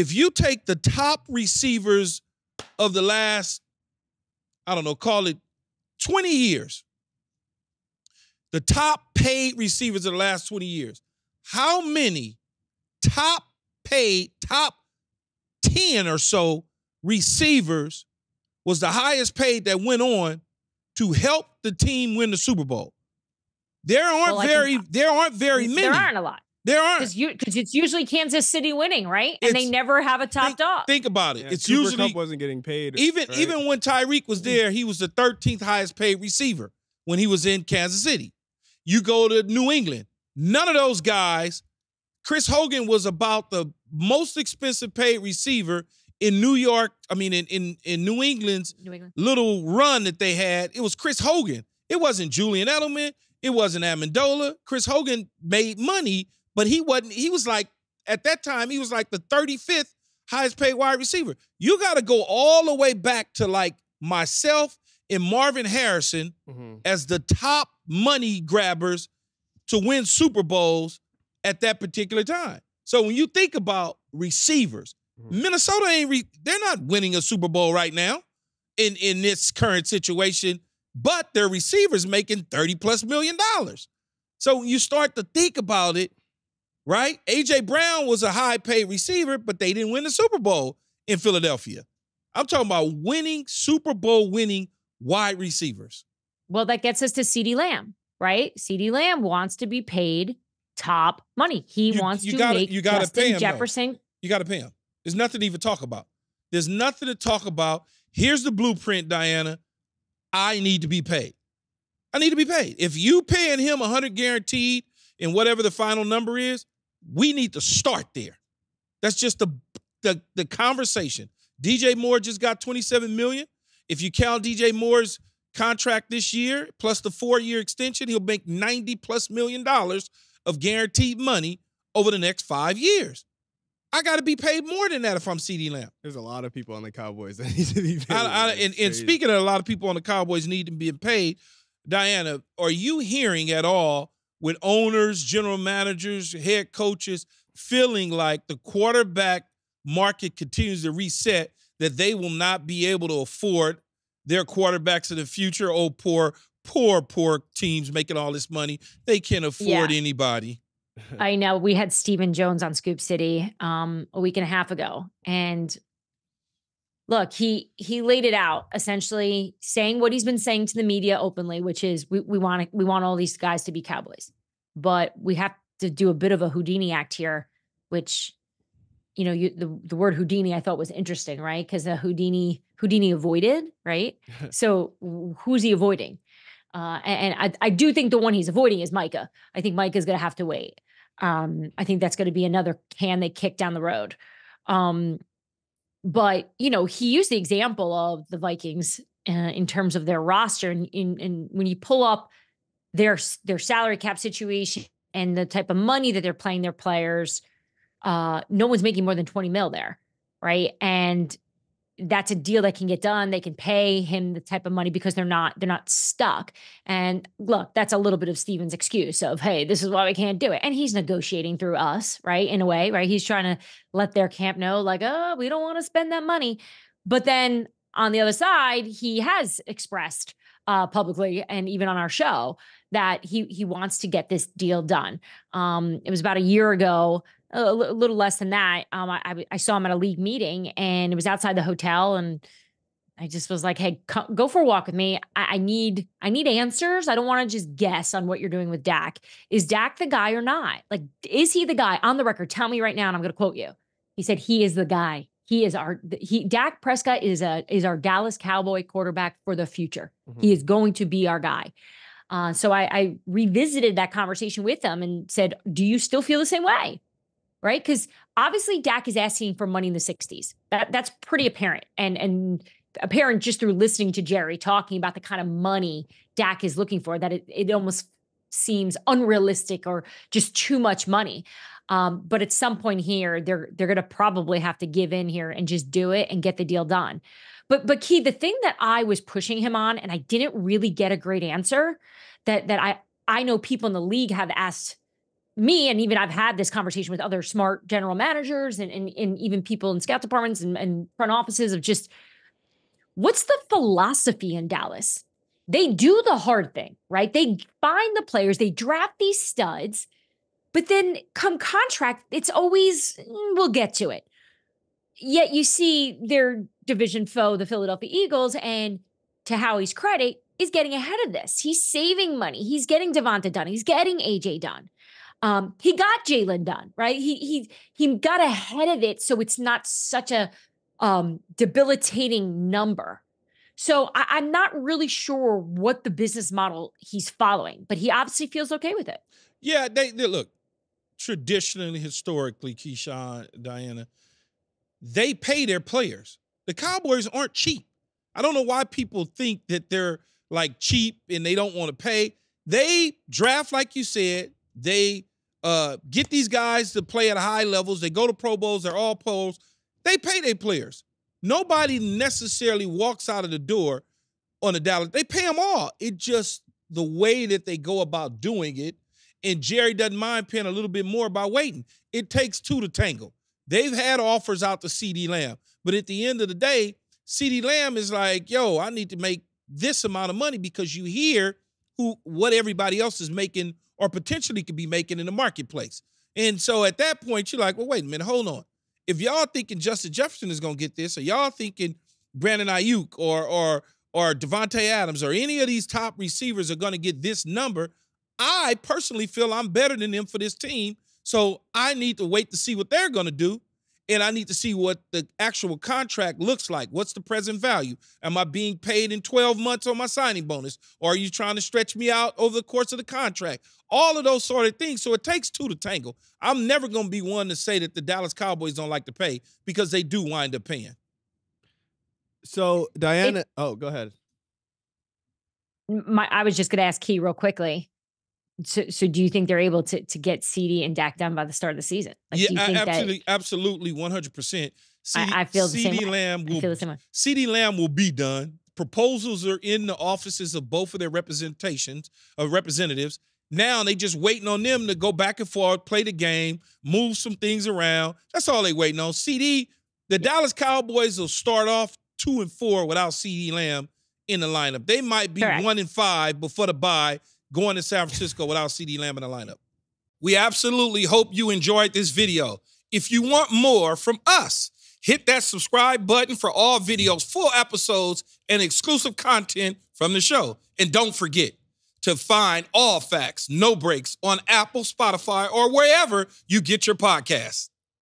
if you take the top receivers of the last, I don't know, call it 20 years, the top paid receivers of the last 20 years, how many top paid, top 10 or so receivers was the highest paid that went on to help the team win the Super Bowl? There aren't Well, very there aren't very many. There aren't a lot There aren't. because it's usually Kansas City winning, right? And they never have a top think, dog. think about it. Yeah, it's Cooper usually Kupp wasn't getting paid. even right? even when Tyreek was mm. there, he was the 13th highest paid receiver when he was in Kansas City. You go to New England, none of those guys. Chris Hogan was about the most expensive paid receiver in New York. I mean, in in in New England's New England. little run that they had. It was Chris Hogan. It wasn't Julian Edelman. It wasn't Amendola. Chris Hogan made money, but he wasn't. He was like at that time he was like the 35th highest paid wide receiver. You got to go all the way back to like myself and Marvin Harrison Mhm. as the top money grabbers to win Super Bowls at that particular time. So when you think about receivers, Mhm. Minnesota ain't re- they're not winning a Super Bowl right now in in this current situation, but their receivers making 30 plus million dollars. So you start to think about it, right? AJ Brown was a high paid receiver, but they didn't win the Super Bowl in Philadelphia. I'm talking about winning Super Bowl winning wide receivers. Well, that gets us to CeeDee Lamb, right? CeeDee Lamb wants to be paid top money. He You- wants you to gotta- make you gotta Justin pay him, though. Jefferson. You got to pay him. There's nothing to even talk about. There's nothing to talk about. Here's the blueprint, Dianna. I need to be paid. I need to be paid. If you paying him 100 guaranteed and whatever the final number is, we need to start there. That's just the the the conversation. DJ Moore just got 27 million. If you count DJ Moore's contract this year plus the 4-year extension, he'll make 90 plus million dollars of guaranteed money over the next 5 years. I got to be paid more than that if I'm CeeDee Lamb. There's a lot of people on the Cowboys that need to be paid. I, I, and, and speaking of a lot of people on the Cowboys need to be paid, Dianna, are you hearing at all with owners, general managers, head coaches feeling like the quarterback market continues to reset, that they will not be able to afford their quarterbacks in the future? Oh, poor, poor, poor teams making all this money. They can't afford Yeah. anybody. I know we had Stephen Jones on Scoop City um, a week and a half ago, and look, he he laid it out essentially, saying what he's been saying to the media openly, which is we we want we want all these guys to be Cowboys, but we have to do a bit of a Houdini act here, which you know you the, the word Houdini I thought was interesting, right? Because the Houdini Houdini avoided, right? so who's he avoiding? Uh, and and I, I do think the one he's avoiding is Micah. I think Micah's going to have to wait. Um, I think that's going to be another can they kick down the road. Um, but you know, he used the example of the Vikings uh, in terms of their roster, and, and, and when you pull up their their salary cap situation and the type of money that they're playing their players, uh, no one's making more than twenty mil there, right? And that's a deal that can get done. They can pay him the type of money because they're not they're not stuck. And look, that's a little bit of Stephen's excuse of, hey, this is why we can't do it. And he's negotiating through us, right? In a way, right? He's trying to let their camp know, like, oh, we don't want to spend that money. But then on the other side, he has expressed uh, publicly and even on our show that he he wants to get this deal done. Um, it was about a year ago, a li- little less than that. Um, I, I saw him at a league meeting, and it was outside the hotel, and I just was like, "Hey, co- go for a walk with me. I, I need I need answers. I don't want to just guess on what you're doing with Dak. Is Dak the guy or not? Like, is he the guy on the record? Tell me right now, and I'm going to quote you. He said he is the guy. He is our he. Dak Prescott is a is our Dallas Cowboy quarterback for the future. He is going to be our guy. Uh, so I, I revisited that conversation with them and said, "Do you still feel the same way?" Right? Because obviously Dak is asking for money in the '60s. That that's pretty apparent, and and apparent just through listening to Jerry talking about the kind of money Dak is looking for. That it it almost seems unrealistic or just too much money. Um, but at some point here, they're they're going to probably have to give in here and just do it and get the deal done. But but Key, the thing that I was pushing him on, and I didn't really get a great answer, that that I I know people in the league have asked me, and even I've had this conversation with other smart general managers and, and, and even people in scout departments and, and front offices of just what's the philosophy in Dallas? They do the hard thing, right? They find the players, they draft these studs, but then come contract, it's always, mm, we'll get to it. Yet you see their division foe, the Philadelphia Eagles, and to Howie's credit, is getting ahead of this. He's saving money. He's getting Devonta done. He's getting AJ done. Um, he got Jalen done, right? He he he got ahead of it, so it's not such a um, debilitating number. So I, I'm not really sure what the business model he's following, but he obviously feels okay with it. Yeah, they, they look traditionally, historically, Keyshawn, Dianna, they pay their players. The Cowboys aren't cheap. I don't know why people think that they're like cheap and they don't want to pay. They draft, like you said, they uh, get these guys to play at high levels. They go to Pro Bowls, they're all pros. They pay their players. Nobody necessarily walks out of the door on the Dallas. They pay them all. It just the way that they go about doing it. And Jerry doesn't mind paying a little bit more by waiting. It takes two to tangle. They've had offers out to CeeDee Lamb, but at the end of the day, CeeDee Lamb is like, yo, I need to make this amount of money because you hear who what everybody else is making or potentially could be making in the marketplace. And so at that point, you're like, well, wait a minute, hold on if y'all thinking Justin Jefferson is gonna get this, or y'all thinking Brandon Aiyuk or or or Davante Adams or any of these top receivers are gonna get this number, I personally feel I'm better than them for this team. So I need to wait to see what they're gonna do. And I need to see what the actual contract looks like. What's the present value? Am I being paid in 12 months on my signing bonus? Or are you trying to stretch me out over the course of the contract? all of those sort of things. So it takes two to tangle. I'm never going to be one to say that the Dallas Cowboys don't like to pay because they do wind up paying. So Dianna, it, oh, go ahead. My, I was just going to ask Key real quickly. So, so do you think they're able to to get CeeDee and Dak done by the start of the season? Like, yeah, absolutely, that, absolutely, one hundred percent. I feel the CeeDee same. Lamb will, I feel same. CeeDee Lamb will be done. Proposals are in the offices of both of their representations of representatives. Now they just waiting on them to go back and forth, play the game, move some things around. That's all they waiting on. CeeDee, the Dallas Cowboys will start off two and four without CeeDee Lamb in the lineup. They might be Correct. one and five before the bye going to San Francisco without CeeDee Lamb in the lineup. We absolutely hope you enjoyed this video. If you want more from us, hit that subscribe button for all videos, full episodes, and exclusive content from the show. And don't forget, to find all facts, no brakes on Apple, Spotify, or wherever you get your podcasts.